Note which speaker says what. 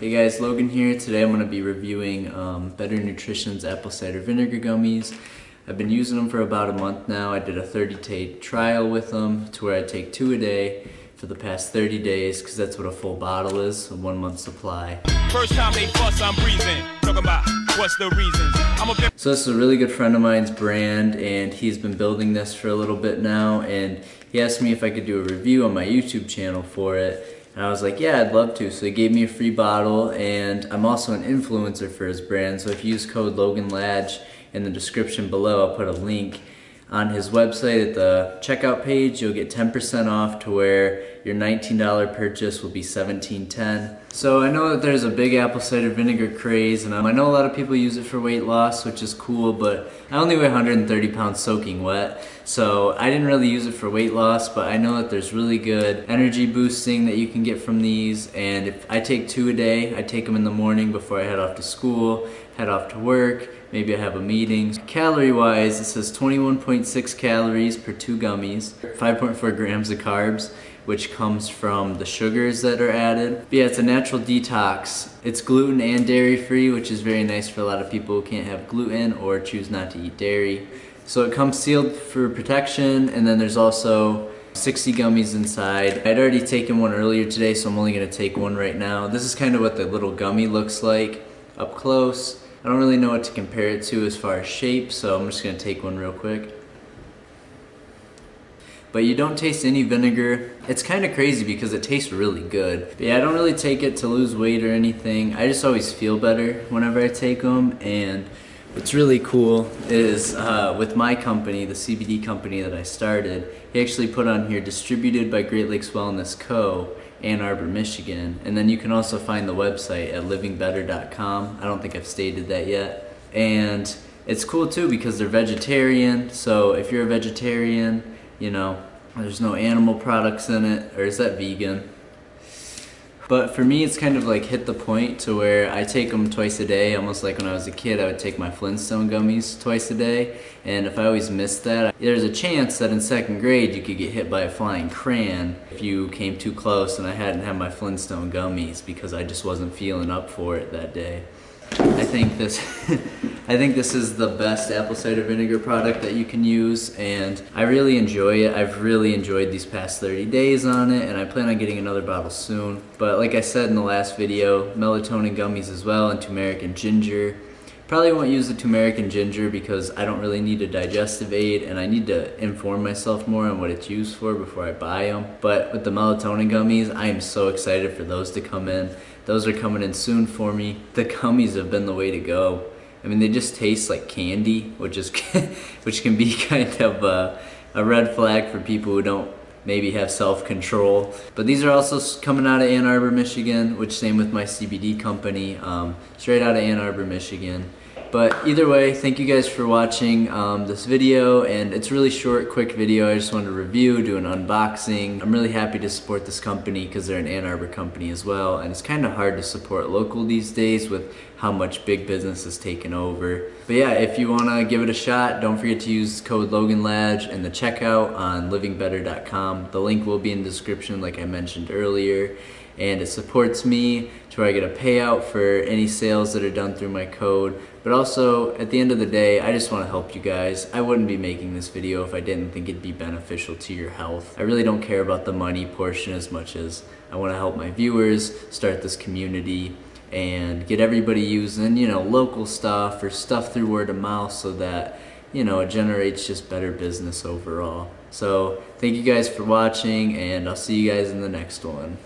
Speaker 1: Hey guys, Logan here. Today I'm going to be reviewing um, Betr Nutrition's apple cider vinegar gummies. I've been using them for about a month now. I did a 30 day trial with them to where I take two a day for the past 30 days because that's what a full bottle is, a one month supply.
Speaker 2: First time they fuss, I'm breathing. Talking about what's the reasons. I'm a
Speaker 1: So this is a really good friend of mine's brand and he's been building this for a little bit now and he asked me if I could do a review on my YouTube channel for it and I was like, yeah, I'd love to. So he gave me a free bottle, and I'm also an influencer for his brand. So if you use code LoganLaj in the description below, I'll put a link on his website at the checkout page. You'll get 10% off to where your $19 purchase will be $17.10. So I know that there's a big apple cider vinegar craze, and I know a lot of people use it for weight loss, which is cool, but I only weigh 130 pounds soaking wet, so I didn't really use it for weight loss, but I know that there's really good energy boosting that you can get from these, and if I take two a day, I take them in the morning before I head off to school, head off to work, maybe I have a meeting. Calorie wise, it says 21.6 calories per two gummies, 5.4 grams of carbs, which comes from the sugars that are added. But yeah, it's a natural detox. It's gluten and dairy free, which is very nice for a lot of people who can't have gluten or choose not to eat dairy. So it comes sealed for protection, and then there's also 60 gummies inside. I'd already taken one earlier today, so I'm only gonna take one right now. This is kind of what the little gummy looks like up close. I don't really know what to compare it to as far as shape, so I'm just gonna take one real quick but you don't taste any vinegar. It's kind of crazy because it tastes really good. But yeah, I don't really take it to lose weight or anything. I just always feel better whenever I take them. And what's really cool is uh, with my company, the CBD company that I started, he actually put on here distributed by Great Lakes Wellness Co. Ann Arbor, Michigan. And then you can also find the website at livingbetr.com. I don't think I've stated that yet. And it's cool too because they're vegetarian. So if you're a vegetarian, you know, there's no animal products in it, or is that vegan? But for me, it's kind of like hit the point to where I take them twice a day, almost like when I was a kid, I would take my Flintstone gummies twice a day. And if I always missed that, there's a chance that in second grade you could get hit by a flying crayon if you came too close and I hadn't had my Flintstone gummies because I just wasn't feeling up for it that day. I think this I think this is the best apple cider vinegar product that you can use and I really enjoy it. I've really enjoyed these past 30 days on it and I plan on getting another bottle soon. But like I said in the last video, melatonin gummies as well and turmeric and ginger. Probably won't use the turmeric and ginger because I don't really need a digestive aid and I need to inform myself more on what it's used for before I buy them. But with the melatonin gummies, I am so excited for those to come in. Those are coming in soon for me. The gummies have been the way to go. I mean, they just taste like candy, which is which can be kind of a, a red flag for people who don't maybe have self-control. But these are also coming out of Ann Arbor, Michigan, which same with my CBD company, um, straight out of Ann Arbor, Michigan. But either way, thank you guys for watching um, this video, and it's really short, quick video. I just wanted to review, do an unboxing. I'm really happy to support this company because they're an Ann Arbor company as well, and it's kind of hard to support local these days with how much big business is taken over. But yeah, if you want to give it a shot, don't forget to use code LoganLaj in the checkout on livingbetr.com. The link will be in the description like I mentioned earlier and it supports me to where I get a payout for any sales that are done through my code. But also, at the end of the day, I just want to help you guys. I wouldn't be making this video if I didn't think it'd be beneficial to your health. I really don't care about the money portion as much as I want to help my viewers start this community and get everybody using, you know, local stuff or stuff through word of mouth so that, you know, it generates just better business overall. So, thank you guys for watching, and I'll see you guys in the next one.